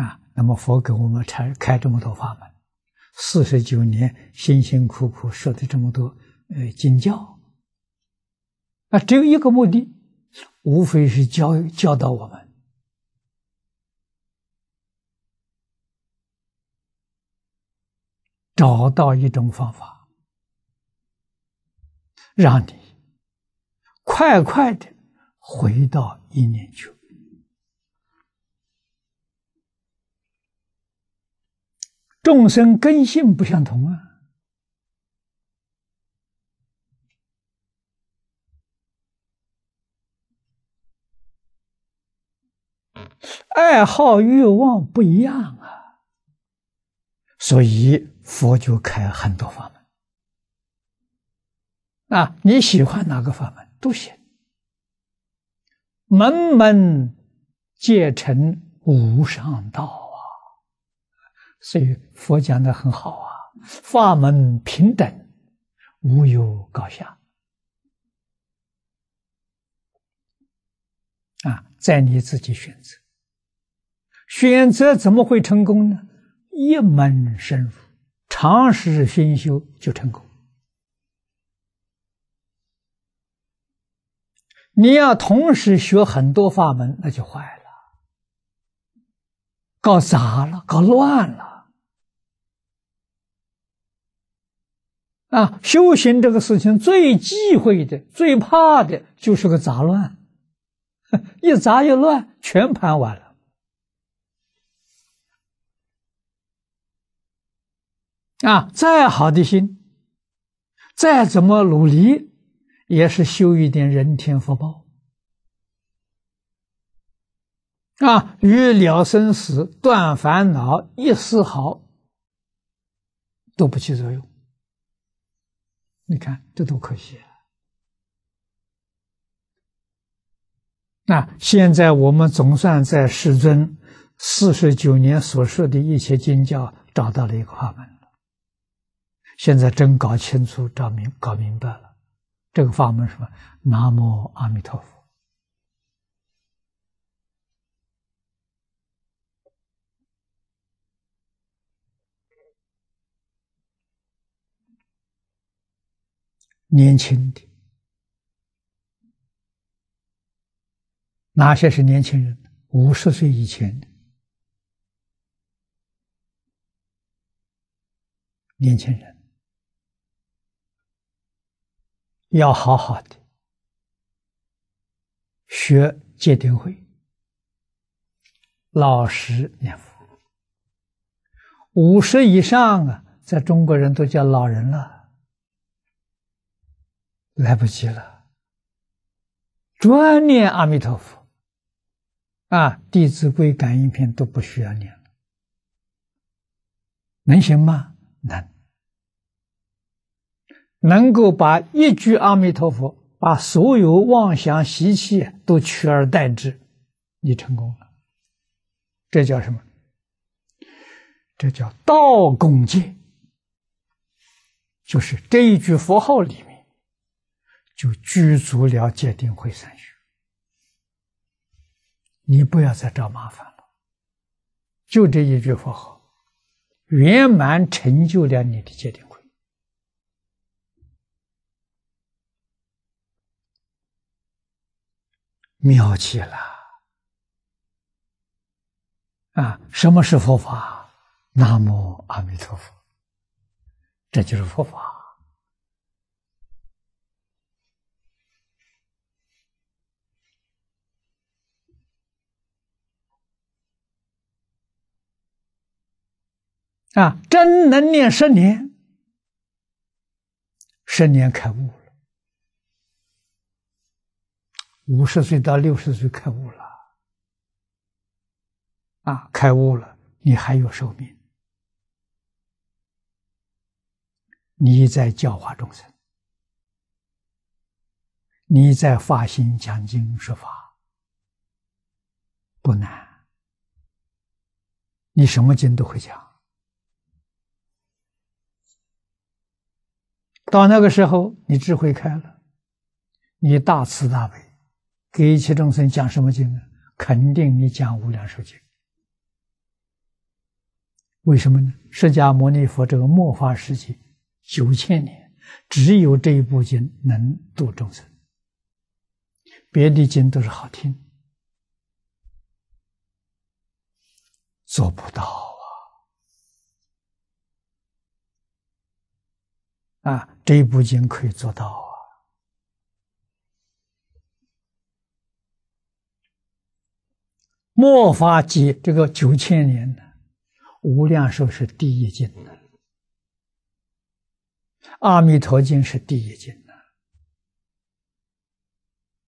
啊，那么佛给我们开开这么多法门，四十九年辛辛苦苦说的这么多呃经教，啊，只有一个目的，无非是教教导我们。找到一种方法，让你快快的回到一念去。众生根性不相同啊，爱好欲望不一样啊，所以。佛就开很多法门啊！你喜欢哪个法门都行，门门皆成无上道！所以佛讲的很好啊，法门平等，无有高下啊！在你自己选择，选择怎么会成功呢？一门深入。长时熏修就成功。你要同时学很多法门，那就坏了，搞砸了，搞乱了。啊，修行这个事情最忌讳的、最怕的就是个杂乱，一杂一乱，全盘完了。啊，再好的心，再怎么努力，也是修一点人天福报。啊，与了生死、断烦恼一丝毫都不起作用。你看，这多可惜啊！那现在我们总算在世尊四十九年所说的一切经教找到了一个法门。现在真搞清楚、找明、搞明白了，这个法门什么？南无阿弥陀佛，年轻的，哪些是年轻人？五十岁以前的年轻人。要好好的学戒定慧，老实念佛。五十以上啊，在中国人都叫老人了，来不及了。专念阿弥陀佛，啊，《弟子规》感应篇都不需要念了，能行吗？能。能够把一句阿弥陀佛，把所有妄想习气都取而代之，你成功了。这叫什么？这叫道共戒。就是这一句佛号里面，就具足了戒定慧三学。你不要再找麻烦了，就这一句佛号，圆满成就了你的戒定。妙极了！啊，什么是佛法？南无阿弥陀佛，这就是佛法。啊，真能念十年，十年开悟了。五十岁到六十岁开悟了，啊，开悟了，你还有寿命，你在教化众生，你在发心讲经说法，不难，你什么经都会讲，到那个时候，你智慧开了，你大慈大悲。给一切众生讲什么经呢？肯定你讲无量寿经，为什么呢？释迦牟尼佛这个末法时期九千年，只有这一部经能度众生，别的经都是好听，做不到啊！这一部经可以做到啊！末法集这个九千年呢？无量寿是第一经的，阿弥陀经是第一经。